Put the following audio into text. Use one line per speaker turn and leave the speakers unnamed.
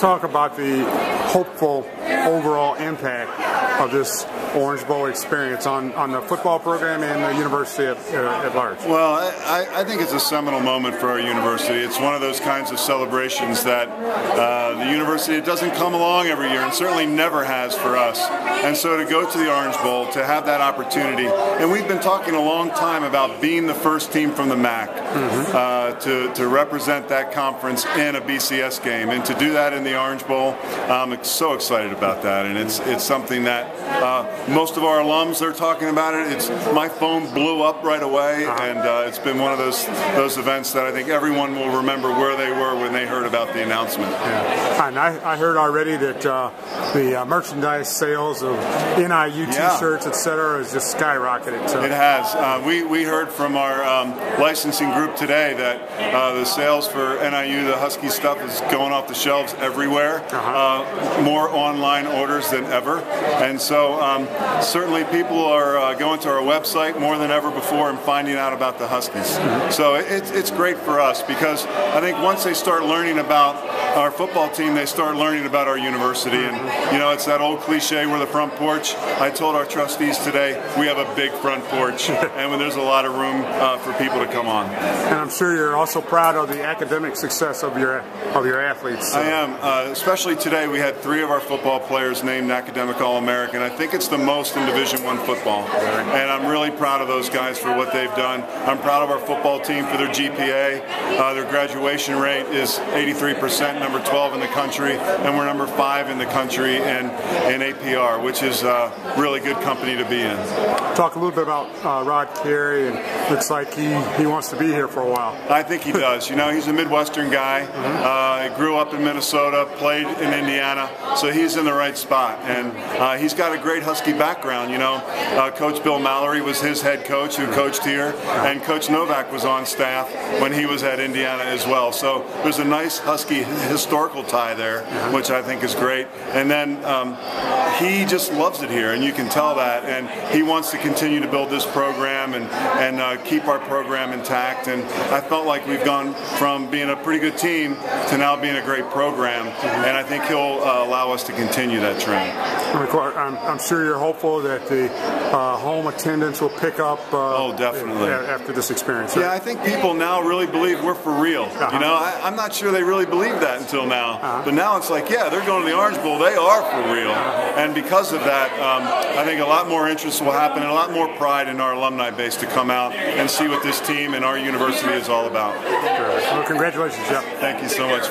talk about the hopeful overall impact of this Orange Bowl experience on, on the football program and the university at, uh, at large?
Well, I, I, think it's a seminal moment for our university. It's one of those kinds of celebrations that uh, the university it doesn't come along every year, and certainly never has for us. And so to go to the Orange Bowl, to have that opportunity, and we've been talking a long time about being the first team from the MAC mm-hmm. uh, to, to represent that conference in a BCS game, and to do that in the Orange Bowl, I'm so excited about that, and it's it's something that uh, most of our alums they're talking about it. It's my phone blew up right away, uh-huh. and uh, it's been one of those those events that I think everyone will remember where they were when they heard about the announcement.
Yeah. And I, I heard already that uh, the uh, merchandise sales of NIU T-shirts, yeah. etc., has just skyrocketed.
So. It has. Uh, we we heard from our um, licensing group today that uh, the sales for NIU, the Husky stuff, is going off the shelves everywhere. Uh-huh. more online orders than ever, and so. Um, certainly people are uh, going to our website more than ever before and finding out about the Huskies. Mm-hmm. So it, it's great for us because I think once they start learning about our football team, they start learning about our university. And, you know, it's that old cliche, we're the front porch. I told our trustees today, we have a big front porch, and when there's a lot of room uh, for people to come on.
And I'm sure you're also proud of the academic success of your of your athletes.
I am. Uh, especially today, we had three of our football players named Academic All-American. I think it's the most in Division One football, and I'm really proud of those guys for what they've done. I'm proud of our football team for their GPA. Uh, their graduation rate is 83% number 12 in the country, and we're number five in the country in, in APR, which is a really good company to be in.
Talk a little bit about uh, Rod Carey, and looks like he, he wants to be here for a while.
I think he does. you know, he's a Midwestern guy. Mm-hmm. Uh, he grew up in Minnesota, played in Indiana, so he's in the right spot. And uh, he's got a great Husky background. You know, uh, Coach Bill Mallory was his head coach who coached here, and Coach Novak was on staff when he was at Indiana as well. So there's a nice Husky historical tie there, which I think is great. And then um, he just loves it here, and you can tell that. And he wants to continue to build this program and and uh, keep our program intact. And I felt like we've gone from being a pretty good team to now being a great program, and I think he'll uh, allow us to continue that trend.
I'm, I'm sure you're hopeful that the uh, home attendance will pick up.
Uh, oh, definitely.
After this experience. Right?
Yeah, I think people now really believe we're for real. Uh-huh. You know, I, am not sure they really believed that until now. Uh-huh. But now it's like, yeah, they're going to the Orange Bowl. They are for real. Uh-huh. And because of that, um, I think a lot more interest will happen and a lot more pride in our alumni base to come out and see what this team and our university is all about.
Well, congratulations, Jeff.
Thank you so much.